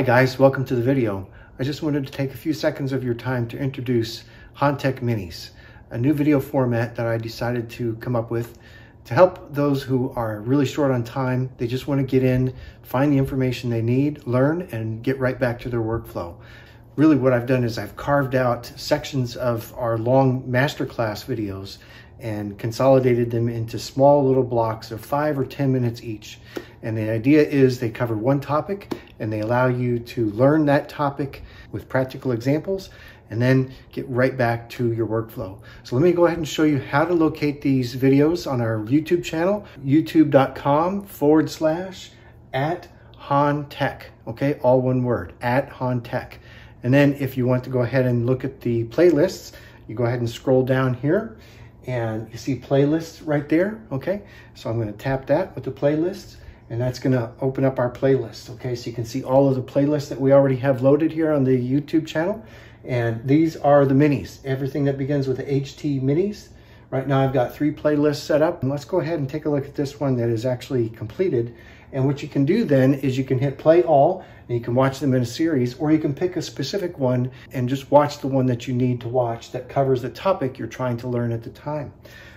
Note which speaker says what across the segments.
Speaker 1: Hi guys, welcome to the video. I just wanted to take a few seconds of your time to introduce Hahn-Tech Minis, a new video format that I decided to come up with to help those who are really short on time. They just want to get in, find the information they need, learn, and get right back to their workflow. Really what I've done is I've carved out sections of our long masterclass videos and consolidated them into small little blocks of five or 10 minutes each. And the idea is they cover one topic and they allow you to learn that topic with practical examples and then get right back to your workflow. So let me go ahead and show you how to locate these videos on our YouTube channel, youtube.com forward slash at Hahn Tech. Okay, all one word, at Hahn Tech. And then if you want to go ahead and look at the playlists, you go ahead and scroll down here and you see playlists right there. Okay, so I'm going to tap that with the playlists and that's going to open up our playlist. Okay, so you can see all of the playlists that we already have loaded here on the YouTube channel. And these are the minis, everything that begins with the HT minis. Right now I've got three playlists set up. And let's go ahead and take a look at this one that is actually completed. And what you can do then is you can hit play all and you can watch them in a series or you can pick a specific one and just watch the one that you need to watch that covers the topic you're trying to learn at the time.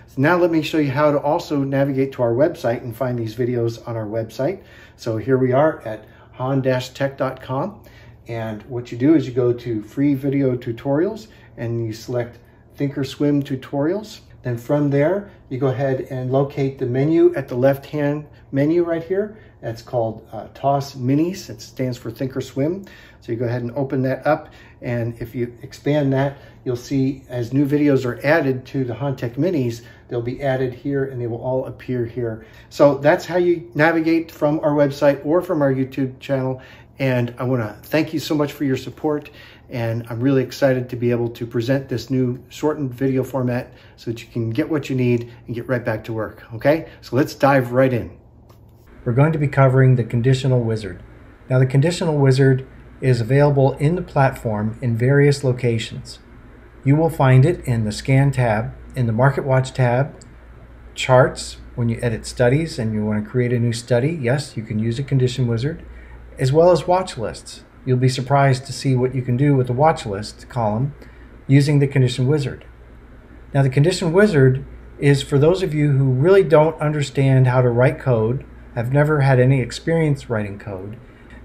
Speaker 1: So now let me show you how to also navigate to our website and find these videos on our website. So here we are at hahn-tech.com. And what you do is you go to free video tutorials and you select Thinkorswim tutorials. Then from there, you go ahead and locate the menu at the left-hand menu right here. That's called uh, TOS Minis. It stands for Thinkorswim. So you go ahead and open that up. And if you expand that, you'll see as new videos are added to the Hahn-Tech Minis, they'll be added here and they will all appear here. So that's how you navigate from our website or from our YouTube channel. And I want to thank you so much for your support. And I'm really excited to be able to present this new shortened video format so that you can get what you need and get right back to work. Okay, so let's dive right in. We're going to be covering the conditional wizard. Now, the conditional wizard is available in the platform in various locations. You will find it in the Scan tab, in the Market Watch tab, Charts, when you edit studies and you want to create a new study, yes, you can use a condition wizard, as well as watch lists. You'll be surprised to see what you can do with the watch list column using the condition wizard. Now the condition wizard is for those of you who really don't understand how to write code, have never had any experience writing code,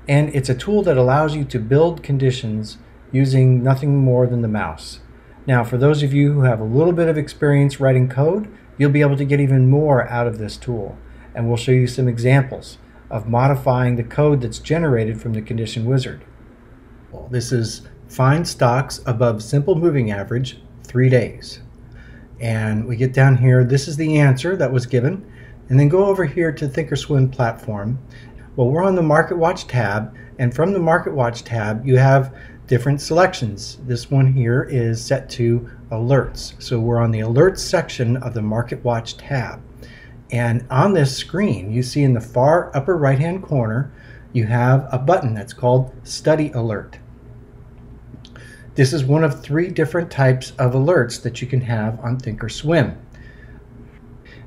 Speaker 1: and it's a tool that allows you to build conditions using nothing more than the mouse. Now for those of you who have a little bit of experience writing code, you'll be able to get even more out of this tool, and we'll show you some examples of modifying the code that's generated from the condition wizard. This is find stocks above simple moving average three days. And we get down here, this is the answer that was given. And then go over here to Thinkorswim platform. Well, we're on the Market Watch tab, and from the Market Watch tab, you have different selections. This one here is set to alerts. So we're on the alerts section of the Market Watch tab. And on this screen, you see in the far upper right hand corner, you have a button that's called Study Alert. This is one of three different types of alerts that you can have on Thinkorswim.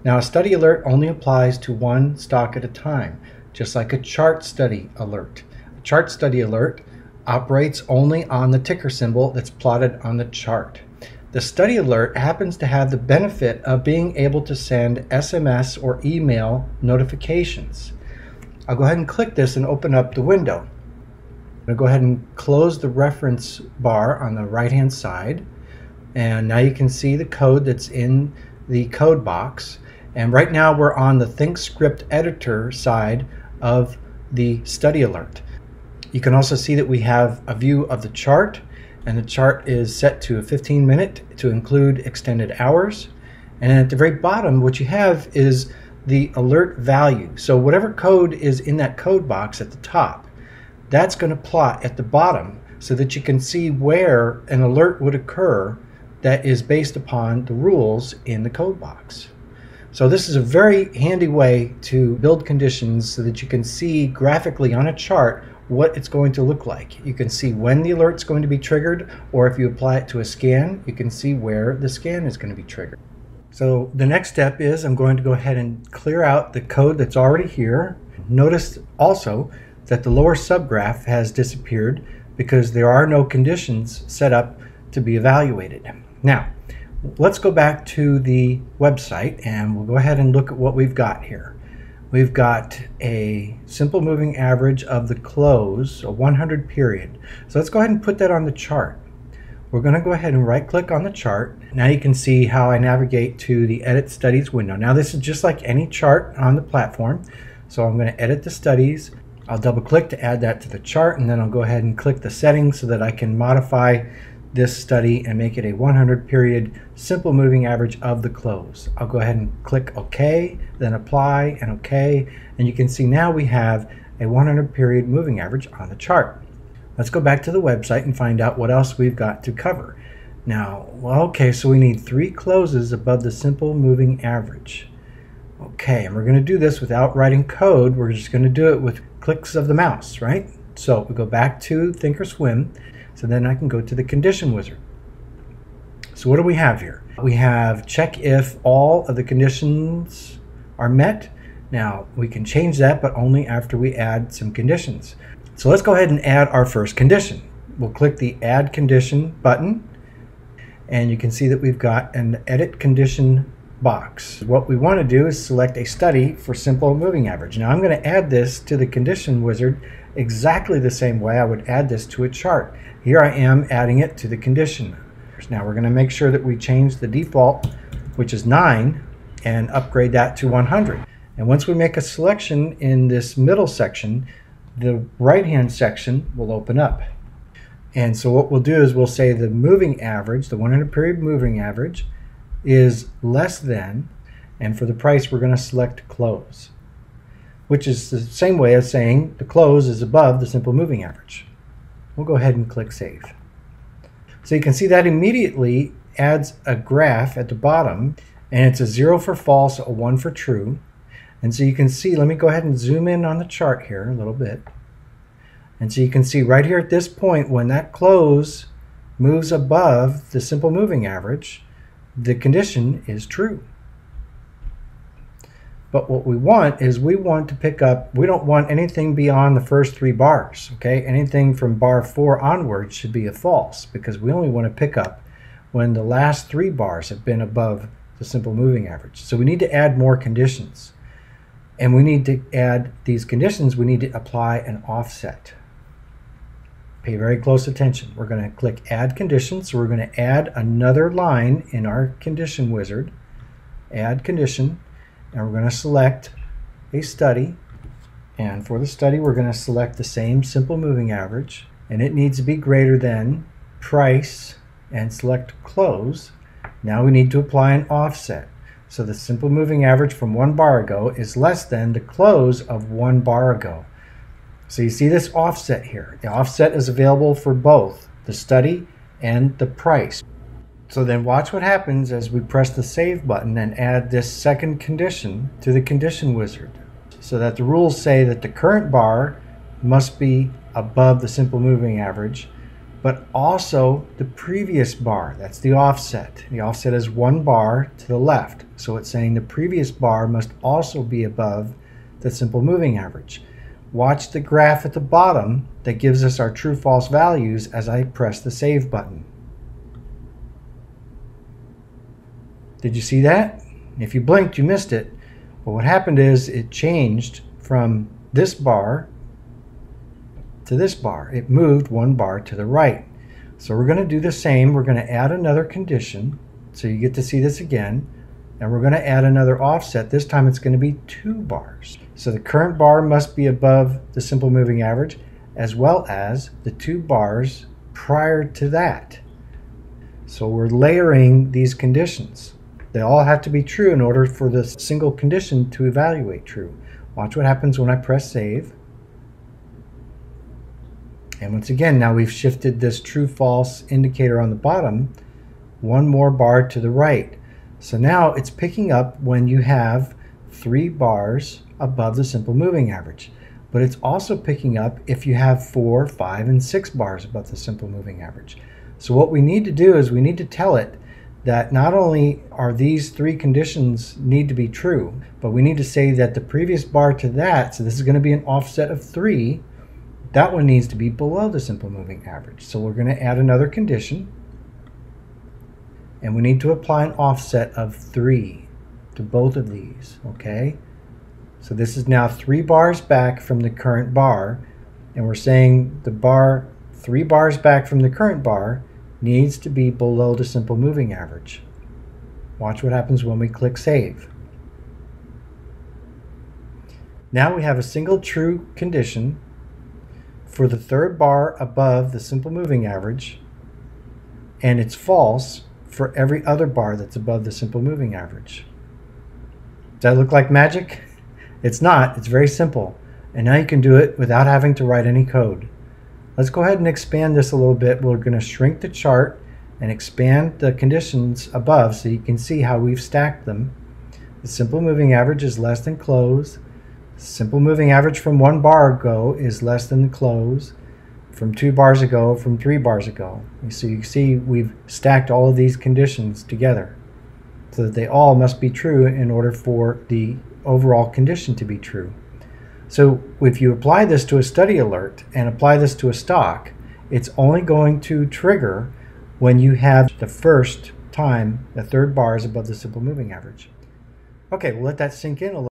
Speaker 1: Now, a study alert only applies to one stock at a time, just like a chart study alert. A chart study alert operates only on the ticker symbol that's plotted on the chart. The study alert happens to have the benefit of being able to send SMS or email notifications. I'll go ahead and click this and open up the window. I'm going to go ahead and close the reference bar on the right hand side. And now you can see the code that's in the code box. And right now we're on the ThinkScript editor side of the study alert. You can also see that we have a view of the chart and the chart is set to a 15 minute to include extended hours. And at the very bottom, what you have is the alert value. So whatever code is in that code box at the top, that's going to plot at the bottom so that you can see where an alert would occur that is based upon the rules in the code box. So this is a very handy way to build conditions so that you can see graphically on a chart what it's going to look like. You can see when the alert's going to be triggered, or if you apply it to a scan, you can see where the scan is going to be triggered. So the next step is I'm going to go ahead and clear out the code that's already here. Notice also that the lower subgraph has disappeared because there are no conditions set up to be evaluated. Now, let's go back to the website and we'll go ahead and look at what we've got here. We've got a simple moving average of the close, a 100 period. So let's go ahead and put that on the chart. We're going to go ahead and right click on the chart. Now you can see how I navigate to the edit studies window. Now this is just like any chart on the platform. So I'm going to edit the studies. I'll double click to add that to the chart and then I'll go ahead and click the settings so that I can modify this study and make it a 100 period simple moving average of the close. I'll go ahead and click OK, then apply and OK, and you can see now we have a 100 period moving average on the chart. Let's go back to the website and find out what else we've got to cover. Now, well, okay, so we need three closes above the simple moving average. Okay, and we're going to do this without writing code. We're just going to do it with clicks of the mouse, right? So we go back to Thinkorswim. So then I can go to the condition wizard. So what do we have here? We have check if all of the conditions are met. Now we can change that, but only after we add some conditions. So let's go ahead and add our first condition. We'll click the add condition button and you can see that we've got an edit condition box. What we want to do is select a study for simple moving average. Now I'm going to add this to the condition wizard exactly the same way I would add this to a chart. Here I am adding it to the condition. Now we're going to make sure that we change the default, which is 9, and upgrade that to 100. And once we make a selection in this middle section, the right hand section will open up. And so what we'll do is we'll say the moving average, the 100 period moving average, is less than, and for the price we're going to select close, which is the same way as saying the close is above the simple moving average. We'll go ahead and click Save. So you can see that immediately adds a graph at the bottom, and it's a 0 for false, a 1 for true. And so you can see, let me go ahead and zoom in on the chart here a little bit. And so you can see right here at this point, when that close moves above the simple moving average, the condition is true. But what we want is we want to pick up, we don't want anything beyond the first three bars, okay? Anything from bar four onwards should be a false because we only want to pick up when the last three bars have been above the simple moving average. So we need to add more conditions. And we need to add these conditions, we need to apply an offset. Pay very close attention. We're going to click Add Conditions. So we're going to add another line in our condition wizard. Add Condition. And we're going to select a study. And for the study, we're going to select the same simple moving average. And it needs to be greater than price and select Close. Now we need to apply an offset. So the simple moving average from one bar ago is less than the close of one bar ago. So you see this offset here. The offset is available for both the study and the price. So then watch what happens as we press the save button and add this second condition to the condition wizard. So that the rules say that the current bar must be above the simple moving average, but also the previous bar. That's the offset. The offset is one bar to the left. So it's saying the previous bar must also be above the simple moving average. Watch the graph at the bottom that gives us our true false values as I press the save button. Did you see that? If you blinked, you missed it. But what happened is it changed from this bar to this bar. It moved one bar to the right. So we're going to do the same. We're going to add another condition. So you get to see this again. And we're going to add another offset. This time it's going to be two bars. So the current bar must be above the simple moving average as well as the two bars prior to that. So we're layering these conditions. They all have to be true in order for this single condition to evaluate true. Watch what happens when I press save. And once again, now we've shifted this true false indicator on the bottom one more bar to the right. So now it's picking up when you have three bars above the simple moving average. But it's also picking up if you have four, five, and six bars above the simple moving average. So what we need to do is we need to tell it that not only are these three conditions need to be true, but we need to say that the previous bar to that, so this is going to be an offset of three,
Speaker 2: that one needs to be below the simple moving average. So we're going to add another condition. And we need to apply an offset of 3 to both of these, okay? So this is now 3 bars back from the current bar. And we're saying the bar 3 bars back from the current bar needs to be below the simple moving average. Watch what happens when we click Save. Now we have a single true condition for the third bar above the simple moving average, and it's false for every other bar that's above the simple moving average. Does that look like magic? It's not, it's very simple. And now you can do it without having to write any code. Let's go ahead and expand this a little bit. We're going to shrink the chart and expand the conditions above so you can see how we've stacked them. The simple moving average is less than close. Simple moving average from one bar ago is less than the close. From two bars ago, from three bars ago. So you see we've stacked all of these conditions together so that they all must be true in order for the overall condition to be true. So if you apply this to a study alert and apply this to a stock, it's only going to trigger when you have the first time the third bar is above the simple moving average. Okay, we'll let that sink in a little.